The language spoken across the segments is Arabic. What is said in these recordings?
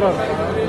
거라고.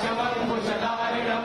ശവം കുശതാരണം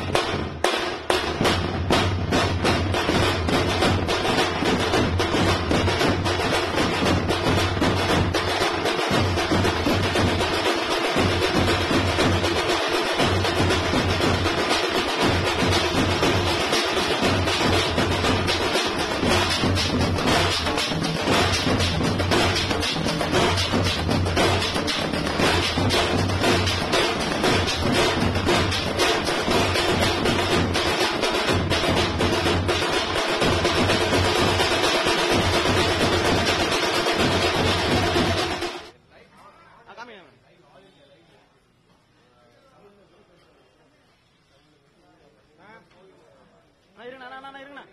இருங்கண்ணா அண்ணா, அண்ணா இருங்கண்ணா